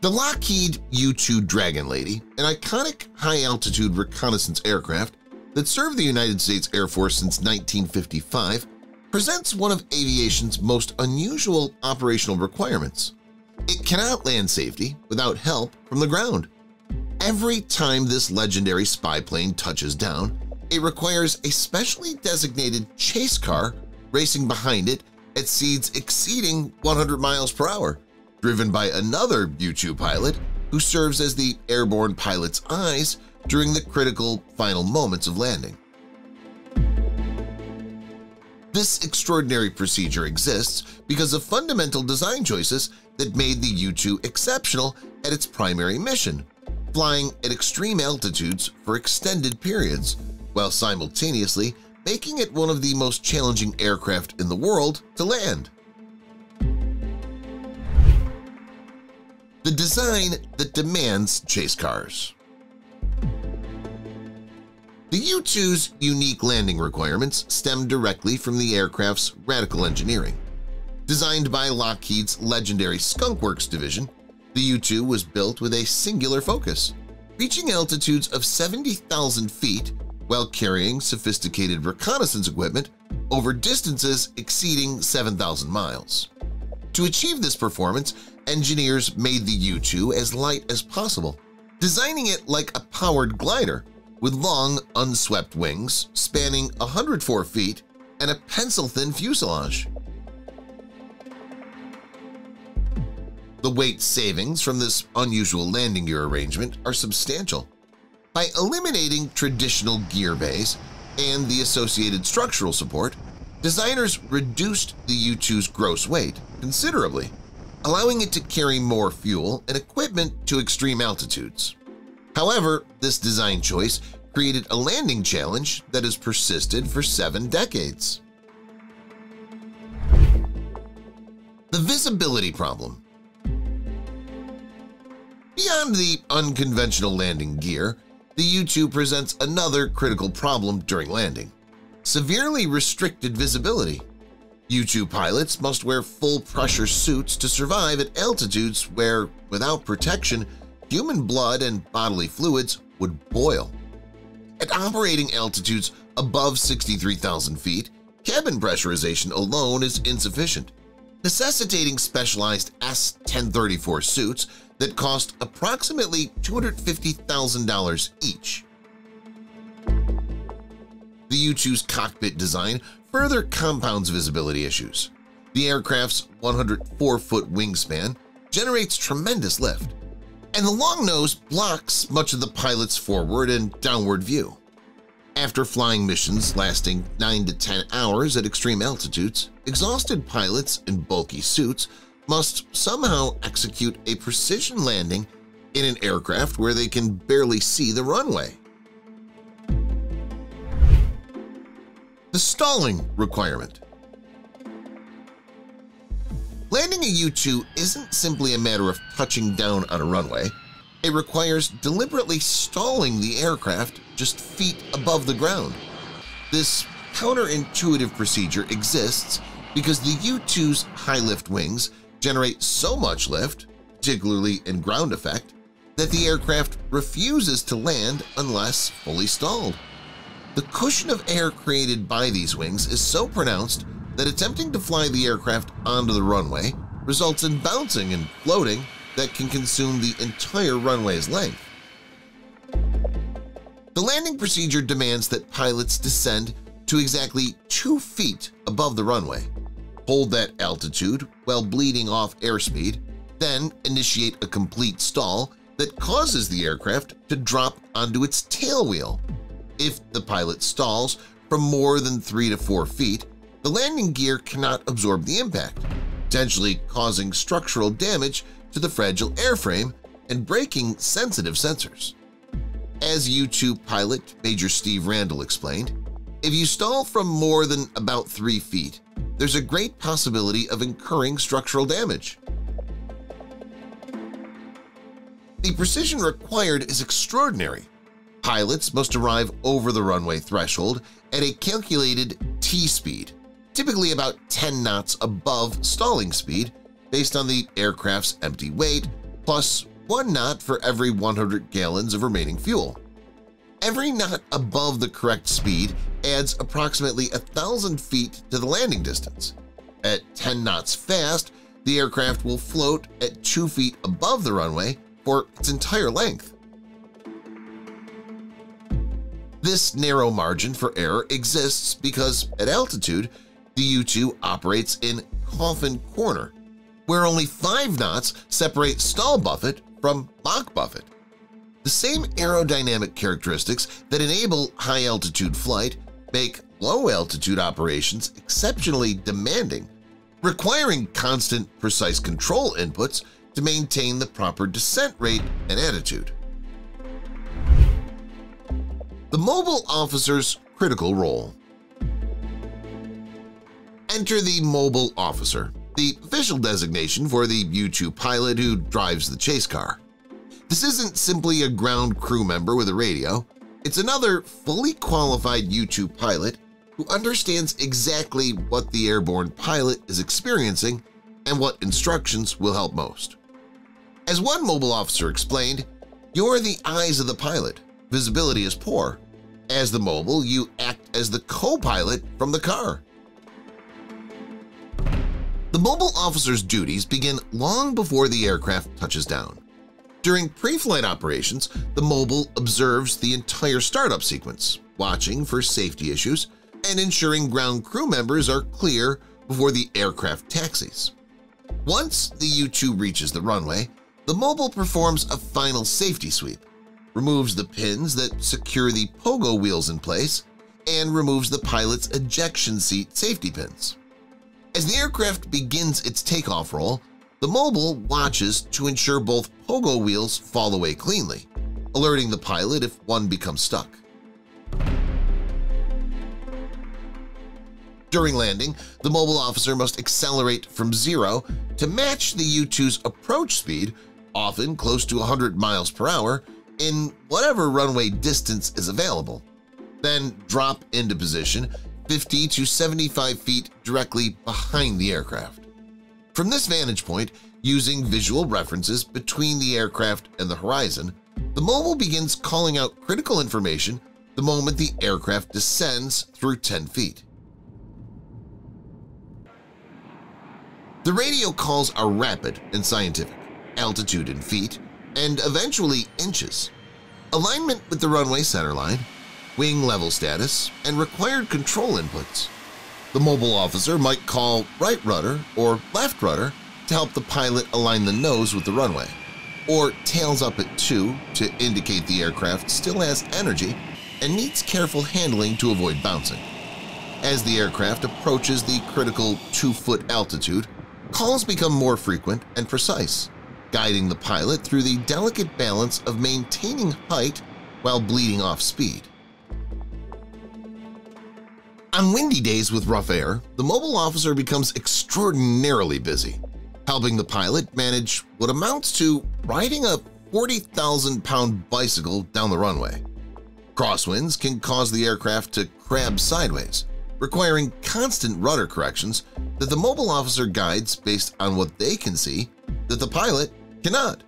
The Lockheed U-2 Dragon Lady, an iconic high-altitude reconnaissance aircraft that served the United States Air Force since 1955, presents one of aviation's most unusual operational requirements. It cannot land safety without help from the ground. Every time this legendary spy plane touches down, it requires a specially designated chase car racing behind it at speeds exceeding 100 miles per hour driven by another U-2 pilot who serves as the airborne pilot's eyes during the critical final moments of landing. This extraordinary procedure exists because of fundamental design choices that made the U-2 exceptional at its primary mission, flying at extreme altitudes for extended periods, while simultaneously making it one of the most challenging aircraft in the world to land. the design that demands chase cars. The U-2's unique landing requirements stem directly from the aircraft's radical engineering. Designed by Lockheed's legendary Skunk Works division, the U-2 was built with a singular focus, reaching altitudes of 70,000 feet while carrying sophisticated reconnaissance equipment over distances exceeding 7,000 miles. To achieve this performance, engineers made the U-2 as light as possible, designing it like a powered glider with long, unswept wings spanning 104 feet and a pencil-thin fuselage. The weight savings from this unusual landing gear arrangement are substantial. By eliminating traditional gear bays and the associated structural support, designers reduced the U-2's gross weight considerably allowing it to carry more fuel and equipment to extreme altitudes. However, this design choice created a landing challenge that has persisted for seven decades. The visibility problem Beyond the unconventional landing gear, the U-2 presents another critical problem during landing – severely restricted visibility. U-2 pilots must wear full-pressure suits to survive at altitudes where, without protection, human blood and bodily fluids would boil. At operating altitudes above 63,000 feet, cabin pressurization alone is insufficient, necessitating specialized S-1034 suits that cost approximately $250,000 each. The U-2's cockpit design further compounds visibility issues. The aircraft's 104-foot wingspan generates tremendous lift, and the long nose blocks much of the pilot's forward and downward view. After flying missions lasting 9 to 10 hours at extreme altitudes, exhausted pilots in bulky suits must somehow execute a precision landing in an aircraft where they can barely see the runway. the stalling requirement. Landing a U-2 isn't simply a matter of touching down on a runway. It requires deliberately stalling the aircraft just feet above the ground. This counterintuitive procedure exists because the U-2's high-lift wings generate so much lift, particularly in ground effect, that the aircraft refuses to land unless fully stalled. The cushion of air created by these wings is so pronounced that attempting to fly the aircraft onto the runway results in bouncing and floating that can consume the entire runway's length. The landing procedure demands that pilots descend to exactly two feet above the runway, hold that altitude while bleeding off airspeed, then initiate a complete stall that causes the aircraft to drop onto its tail wheel if the pilot stalls from more than 3 to 4 feet, the landing gear cannot absorb the impact, potentially causing structural damage to the fragile airframe and breaking sensitive sensors. As U-2 pilot Major Steve Randall explained, if you stall from more than about 3 feet, there's a great possibility of incurring structural damage. The precision required is extraordinary. Pilots must arrive over the runway threshold at a calculated T-speed, typically about 10 knots above stalling speed based on the aircraft's empty weight, plus one knot for every 100 gallons of remaining fuel. Every knot above the correct speed adds approximately a thousand feet to the landing distance. At 10 knots fast, the aircraft will float at 2 feet above the runway for its entire length. This narrow margin for error exists because at altitude, the U-2 operates in coffin corner, where only 5 knots separate stall buffet from Mach buffet. The same aerodynamic characteristics that enable high-altitude flight make low-altitude operations exceptionally demanding, requiring constant, precise control inputs to maintain the proper descent rate and attitude. The Mobile Officer's Critical Role Enter the Mobile Officer, the official designation for the U-2 pilot who drives the chase car. This isn't simply a ground crew member with a radio. It's another fully qualified U-2 pilot who understands exactly what the airborne pilot is experiencing and what instructions will help most. As one mobile officer explained, you're the eyes of the pilot. Visibility is poor. As the mobile, you act as the co-pilot from the car. The mobile officer's duties begin long before the aircraft touches down. During pre-flight operations, the mobile observes the entire startup sequence, watching for safety issues and ensuring ground crew members are clear before the aircraft taxis. Once the U-2 reaches the runway, the mobile performs a final safety sweep, removes the pins that secure the pogo wheels in place, and removes the pilot's ejection seat safety pins. As the aircraft begins its takeoff roll, the mobile watches to ensure both pogo wheels fall away cleanly, alerting the pilot if one becomes stuck. During landing, the mobile officer must accelerate from zero to match the U-2's approach speed, often close to 100 miles per hour, in whatever runway distance is available, then drop into position 50 to 75 feet directly behind the aircraft. From this vantage point, using visual references between the aircraft and the horizon, the mobile begins calling out critical information the moment the aircraft descends through 10 feet. The radio calls are rapid and scientific, altitude in feet, and eventually inches. Alignment with the runway centerline, wing level status, and required control inputs. The mobile officer might call right rudder or left rudder to help the pilot align the nose with the runway, or tails up at 2 to indicate the aircraft still has energy and needs careful handling to avoid bouncing. As the aircraft approaches the critical 2-foot altitude, calls become more frequent and precise guiding the pilot through the delicate balance of maintaining height while bleeding off speed. On windy days with rough air, the mobile officer becomes extraordinarily busy, helping the pilot manage what amounts to riding a 40,000-pound bicycle down the runway. Crosswinds can cause the aircraft to crab sideways, requiring constant rudder corrections that the mobile officer guides based on what they can see that the pilot cannot.